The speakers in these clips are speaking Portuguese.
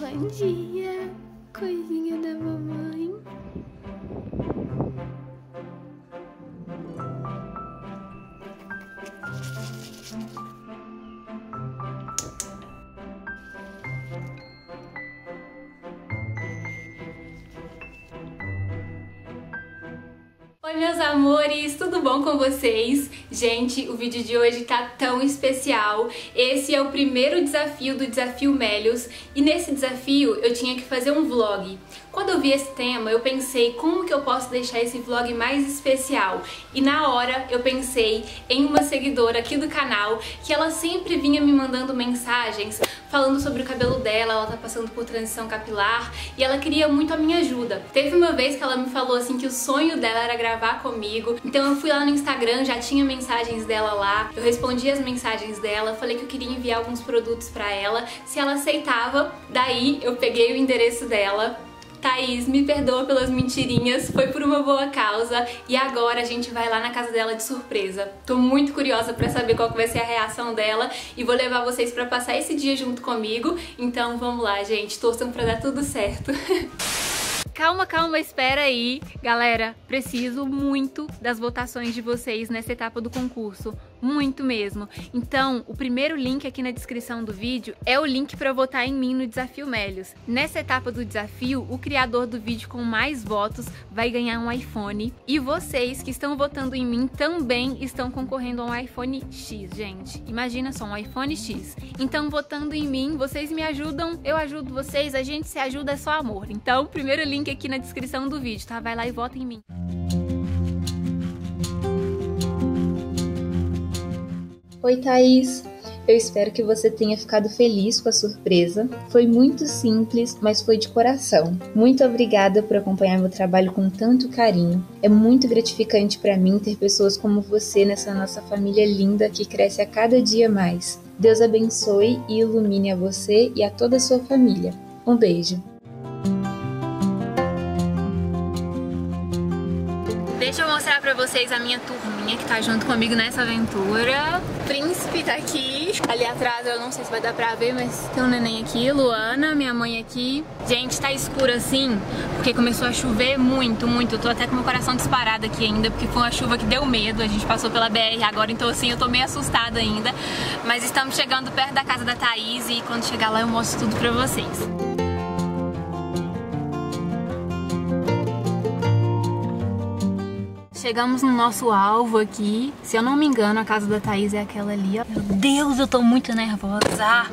Bom dia, coisinha da mamãe. Meus amores, tudo bom com vocês? Gente, o vídeo de hoje tá tão especial. Esse é o primeiro desafio do Desafio Melios e nesse desafio eu tinha que fazer um vlog. Quando eu vi esse tema, eu pensei como que eu posso deixar esse vlog mais especial. E na hora eu pensei em uma seguidora aqui do canal que ela sempre vinha me mandando mensagens falando sobre o cabelo dela, ela tá passando por transição capilar e ela queria muito a minha ajuda. Teve uma vez que ela me falou assim que o sonho dela era gravar comigo, então eu fui lá no Instagram, já tinha mensagens dela lá, eu respondi as mensagens dela, falei que eu queria enviar alguns produtos para ela, se ela aceitava, daí eu peguei o endereço dela, Thaís, me perdoa pelas mentirinhas, foi por uma boa causa e agora a gente vai lá na casa dela de surpresa. Tô muito curiosa pra saber qual vai ser a reação dela e vou levar vocês pra passar esse dia junto comigo. Então vamos lá, gente, torçam pra dar tudo certo. Calma, calma, espera aí. Galera, preciso muito das votações de vocês nessa etapa do concurso. Muito mesmo. Então, o primeiro link aqui na descrição do vídeo é o link para votar em mim no Desafio Melios. Nessa etapa do desafio, o criador do vídeo com mais votos vai ganhar um iPhone. E vocês que estão votando em mim também estão concorrendo a um iPhone X, gente. Imagina só, um iPhone X. Então, votando em mim, vocês me ajudam, eu ajudo vocês, a gente se ajuda, é só amor. Então, primeiro link aqui na descrição do vídeo, tá? Vai lá e vota em mim. Oi, Thaís! Eu espero que você tenha ficado feliz com a surpresa. Foi muito simples, mas foi de coração. Muito obrigada por acompanhar meu trabalho com tanto carinho. É muito gratificante para mim ter pessoas como você nessa nossa família linda que cresce a cada dia mais. Deus abençoe e ilumine a você e a toda a sua família. Um beijo! Deixa eu mostrar pra vocês a minha turminha que tá junto comigo nessa aventura. Príncipe tá aqui. Ali atrás eu não sei se vai dar pra ver, mas tem um neném aqui. Luana, minha mãe aqui. Gente, tá escuro assim, porque começou a chover muito, muito. Eu tô até com meu coração disparado aqui ainda, porque foi uma chuva que deu medo. A gente passou pela BR agora, então assim, eu tô meio assustada ainda. Mas estamos chegando perto da casa da Thaís e quando chegar lá eu mostro tudo pra vocês. Chegamos no nosso alvo aqui. Se eu não me engano, a casa da Thaís é aquela ali. Meu Deus, eu tô muito nervosa.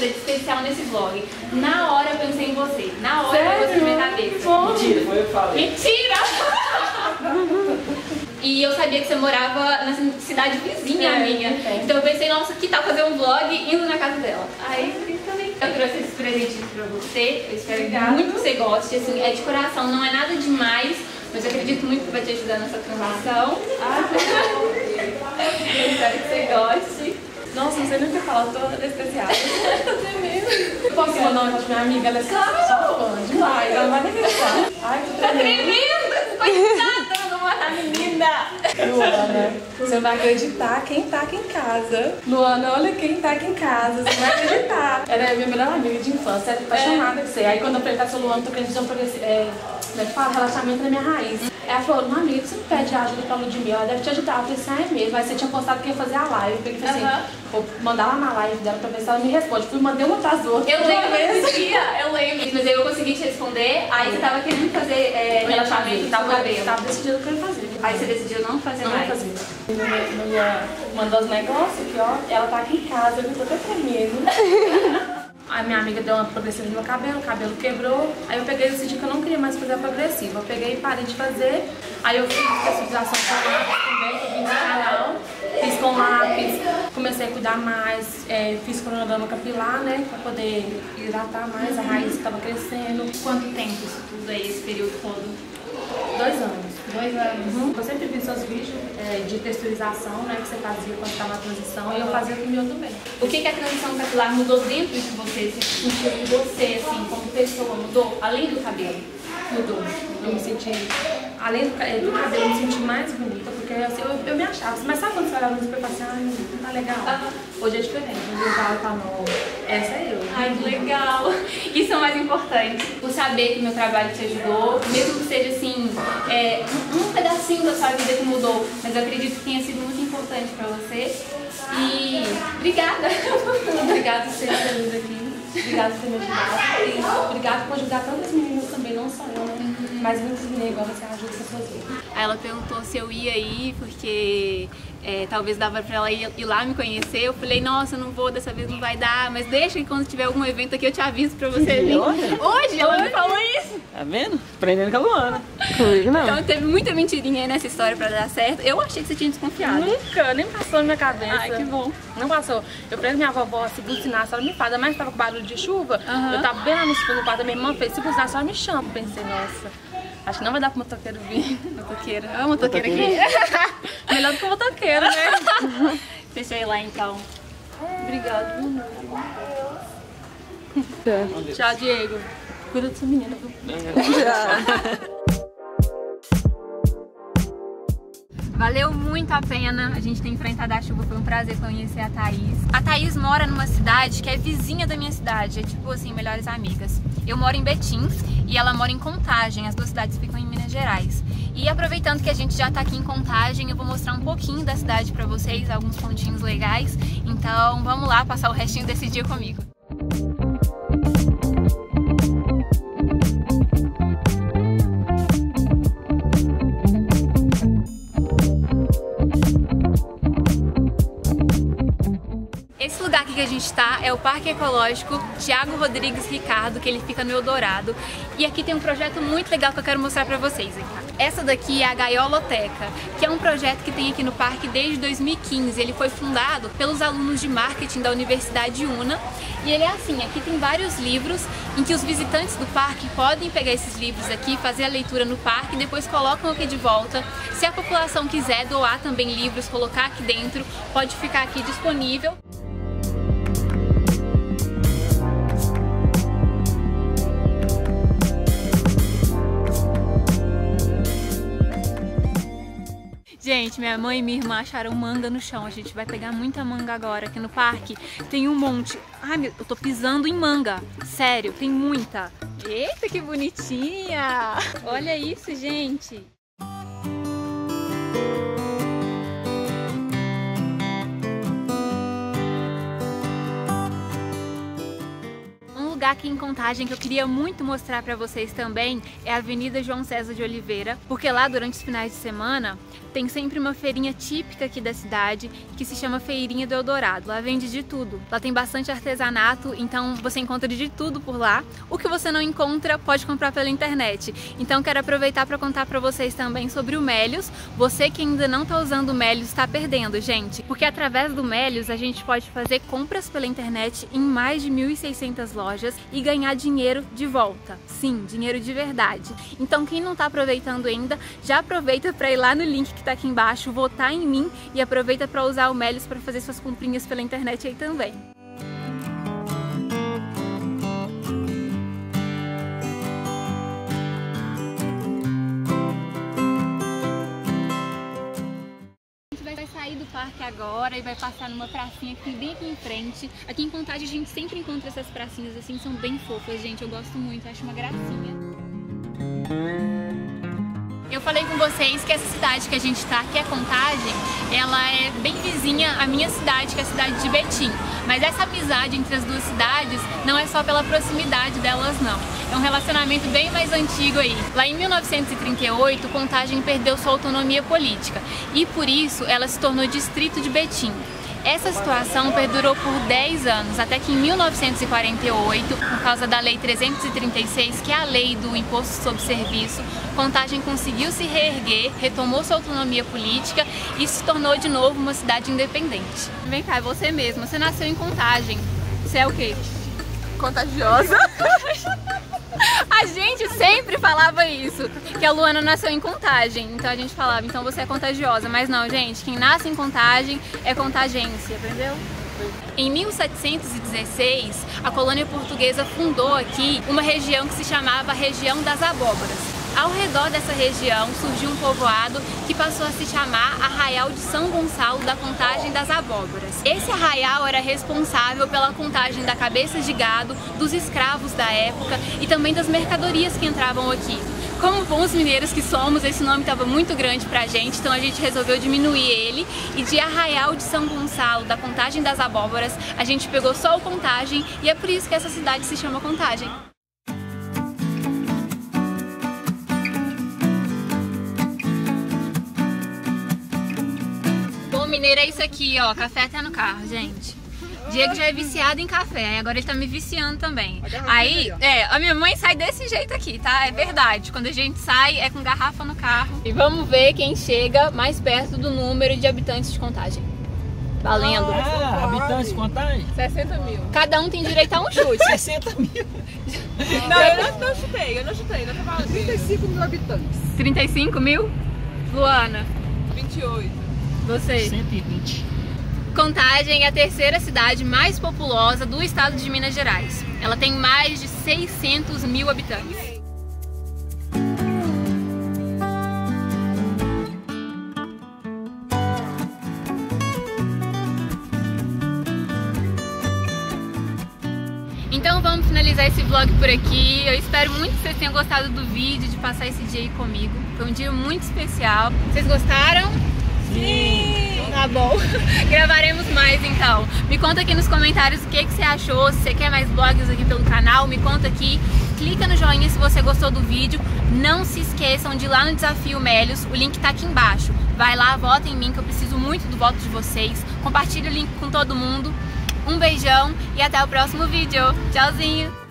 Fazer de especial nesse vlog? Na hora eu pensei em você. Na hora eu botei na minha cabeça. Mentira, foi eu que falei. Mentira! e eu sabia que você morava na cidade vizinha É, minha. é. Então eu pensei, nossa, que tal fazer um vlog indo na casa dela? Aí também. Eu trouxe esses presentes pra você. Eu espero Obrigada. muito que você goste. Assim, é de coração, não é nada demais. Mas eu acredito muito que vai te ajudar nessa transição. Ah, Eu espero que você goste. Nossa, não sei nem o que falar, tô especial. Eu posso mandar uma pra minha amiga? Ela é só fã demais, ela vai nem acreditar. Ai, que Tá tremendo. tremendo! Coitada, não é a menina! Luana, você não vai acreditar quem tá aqui em casa. Luana, olha quem tá aqui em casa, você não vai acreditar. Ela é minha melhor amiga de infância, ela é apaixonada por você. Aí quando eu falei pra Luana, tô querendo fazer um é, é que fala? Relaxamento na minha raiz. Ela falou, não, amiga, você não pede ajuda pra Ludmilla, ela deve te ajudar. Eu falei assim, ah, é mesmo. Aí você tinha postado que ia fazer a live. Eu falei assim, vou mandar lá na live dela pra ver se ela me responde. Fui, mandei uma atrás do outro. Eu lembro desse dia, eu lembro. Mas eu consegui te responder, aí você tava querendo fazer é, relaxamento e tal cabelo. Tava decidido o que eu ia fazer. Aí você decidiu não fazer Não mais. fazer. Não não ia mandar os negócios aqui, ó. Ela tá aqui em casa, eu tô até tremendo. A minha amiga deu uma progressiva no meu cabelo, o cabelo quebrou. Aí eu peguei e decidi que eu não queria mais fazer a progressiva. Eu peguei e parei de fazer. Aí eu fiz especialização com lápis também, eu vim no canal. fiz com lápis, comecei a cuidar mais, é, fiz cronodama capilar, né, pra poder hidratar mais, a raiz estava crescendo. Quanto tempo isso tudo aí, esse período todo? Dois anos. Dois anos. Uhum. Eu sempre vi seus vídeos é, de texturização, né, que você fazia quando estava na transição, e eu fazia com o meu também. O que, que a transição capilar mudou dentro de você? Você sentiu em você, assim, como pessoa, mudou? Além do cabelo? Mudou. Eu me senti, além do, é, do cabelo, eu me senti mais bonita, porque assim, eu, eu me achava. Mas sabe quando você olhava no espelho e fala assim, ai, não tá legal? Hoje é diferente. Hoje eu falo, tá não, essa é eu. Ai, que legal! Isso é o mais importante. Por saber que meu trabalho te ajudou, mesmo que seja assim, é, um, um pedacinho da sua vida que mudou, mas eu acredito que tenha sido muito importante pra você. E obrigada! Obrigada por ter vindo aqui. Obrigada por ter me ajudado. E obrigada por ajudar tantas meninas também, não só eu, né? Mas muitas meninas igual você ajuda as pessoas. Aí ela perguntou se eu ia aí, porque é, talvez dava pra ela ir, ir, lá me conhecer. Eu falei, nossa, não vou, dessa vez não vai dar, mas deixa que quando tiver algum evento aqui eu te aviso pra você vir. Hoje ela me falou isso. Tá vendo? Aprendendo com a Luana. Comigo não. Então teve muita mentirinha aí nessa história pra dar certo. Eu achei que você tinha desconfiado. Nunca, nem passou na minha cabeça. Ai, que bom. Não passou. Eu falei minha vovó, se buzinar, se ela me faz, mas tava com barulho de chuva, eu tava bem lá no fundo do quarto da minha irmã, fez, se buzinar, só me chama. Pensei, nossa, acho que não vai dar pro motoqueiro vir. Motoqueira. Ah, motoqueira aqui. Melhor do que o motoqueiro, né? Deixa eu ir lá então. Obrigada. Tchau, Diego. Cuida dessa menina, viu? Valeu muito a pena a gente ter enfrentado a chuva, foi um prazer conhecer a Thaís. A Thaís mora numa cidade que é vizinha da minha cidade, é tipo assim, melhores amigas. Eu moro em Betins e ela mora em Contagem, as duas cidades ficam em Minas Gerais. E aproveitando que a gente já tá aqui em Contagem, eu vou mostrar um pouquinho da cidade pra vocês, alguns pontinhos legais. Então vamos lá passar o restinho desse dia comigo. Está é o Parque Ecológico Tiago Rodrigues Ricardo, que ele fica no Eldorado. E aqui tem um projeto muito legal que eu quero mostrar pra vocês. Essa daqui é a Gaioloteca, que é um projeto que tem aqui no parque desde 2015. Ele foi fundado pelos alunos de marketing da Universidade UNA. E ele é assim, aqui tem vários livros em que os visitantes do parque podem pegar esses livros aqui, fazer a leitura no parque depois colocam aqui de volta. Se a população quiser doar também livros, colocar aqui dentro, pode ficar aqui disponível. Gente, minha mãe e minha irmã acharam manga no chão. A gente vai pegar muita manga agora aqui no parque. Tem um monte. Ai, meu, eu tô pisando em manga. Sério, tem muita. Eita, que bonitinha! Olha isso, gente. Lugar aqui em Contagem que eu queria muito mostrar pra vocês também é a Avenida João César de Oliveira, porque lá durante os finais de semana tem sempre uma feirinha típica aqui da cidade que se chama Feirinha do Eldorado. Lá vende de tudo. Lá tem bastante artesanato, então você encontra de tudo por lá. O que você não encontra pode comprar pela internet. Então quero aproveitar para contar para vocês também sobre o Melios. Você que ainda não está usando o Melios está perdendo, gente, porque através do Melios a gente pode fazer compras pela internet em mais de 1.600 lojas e ganhar dinheiro de volta. Sim, dinheiro de verdade. Então quem não está aproveitando ainda, já aproveita para ir lá no link que tá aqui embaixo, votar em mim e aproveita para usar o Melios para fazer suas comprinhas pela internet aí também. Sair do parque agora e vai passar numa pracinha aqui bem aqui em frente. Aqui em Contagem a gente sempre encontra essas pracinhas assim, são bem fofas, gente. Eu gosto muito, acho uma gracinha. Eu falei com vocês que essa cidade que a gente tá, que é Contagem, ela é bem vizinha à minha cidade, que é a cidade de Betim. Mas essa amizade entre as duas cidades não é só pela proximidade delas, não. É um relacionamento bem mais antigo aí. Lá em 1938, Contagem perdeu sua autonomia política e por isso ela se tornou distrito de Betim. Essa situação perdurou por 10 anos, até que em 1948, por causa da Lei 336, que é a lei do imposto sobre serviço, Contagem conseguiu se reerguer, retomou sua autonomia política e se tornou de novo uma cidade independente. Vem cá, é você mesma, você nasceu em Contagem. Você é o quê? Contagiosa. A gente sempre falava isso, que a Luana nasceu em Contagem. Então a gente falava, então você é contagiosa. Mas não, gente, quem nasce em Contagem é contagência, entendeu? Em 1716, a colônia portuguesa fundou aqui uma região que se chamava Região das Abóboras. Ao redor dessa região surgiu um povoado que passou a se chamar Arraial de São Gonçalo da Contagem das Abóboras. Esse arraial era responsável pela contagem da cabeça de gado, dos escravos da época e também das mercadorias que entravam aqui. Como bons mineiros que somos, esse nome estava muito grande pra gente, então a gente resolveu diminuir ele e de Arraial de São Gonçalo, da Contagem das Abóboras, a gente pegou só o Contagem e é por isso que essa cidade se chama Contagem. Mineiro é isso aqui, ó. Café até no carro, gente. Diego já é viciado em café, agora ele tá me viciando também. Aí, é, a minha mãe sai desse jeito aqui, tá? É verdade. Quando a gente sai, é com garrafa no carro. E vamos ver quem chega mais perto do número de habitantes de contagem. Valendo. Ah, habitantes de contagem? 60 mil. Cada um tem direito a um chute. 60 mil. Não, eu não, não chutei, eu não chutei, não tô falando. 35 mil habitantes. 35 mil? Luana. 28. Você? 120. Contagem é a terceira cidade mais populosa do estado de Minas Gerais. Ela tem mais de 600 mil habitantes. Então vamos finalizar esse vlog por aqui. Eu espero muito que vocês tenham gostado do vídeo, de passar esse dia aí comigo. Foi um dia muito especial. Vocês gostaram? Sim! Tá bom. Gravaremos mais então. Me conta aqui nos comentários o que, que você achou, se você quer mais vlogs aqui pelo canal, me conta aqui. Clica no joinha se você gostou do vídeo. Não se esqueçam de ir lá no Desafio Melios, o link tá aqui embaixo. Vai lá, vota em mim que eu preciso muito do voto de vocês. Compartilhe o link com todo mundo. Um beijão e até o próximo vídeo. Tchauzinho!